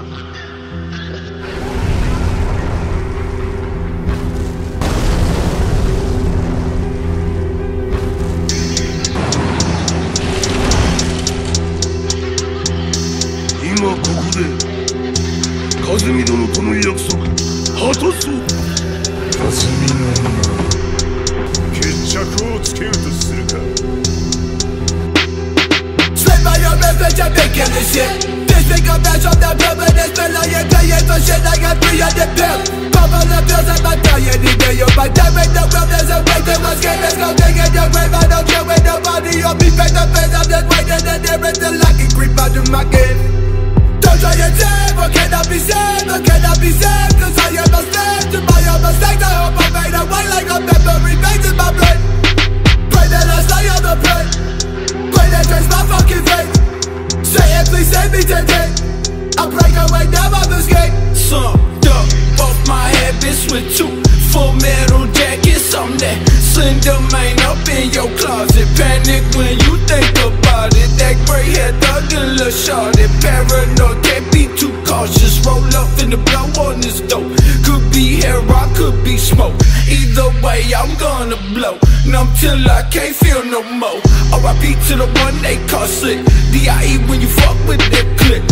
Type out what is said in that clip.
今ここで和美殿との約束果たそう和美の決着をつけようとするか Slip my own message, I'm making this shit This thing I'm bash on the bill But it's been like you're paying for shit I got 300 bills Cover the bills, I'm not dying either You're my damn in the world There's a way to escape Let's go dig in your grave I don't care with nobody You'll be face to face I'm just waiting And there is creep out of my game Don't try and save Or cannot be saved Or cannot be saved Cause I am a slave To my own mistakes I hope I made a today I break away, now I'm escape Sucked up off my head, bitch with two full metal jackets. I'm that slender man up in your closet. Panic when you think about it. That gray hair thug and little shorty. Paranoid, can't be too cautious. Roll up in the blow on this dope. Could be hair, I could smoke. Either way, I'm gonna blow. Numb till I can't feel no more. RIP to the one they call sick. DIE when you fuck with that click.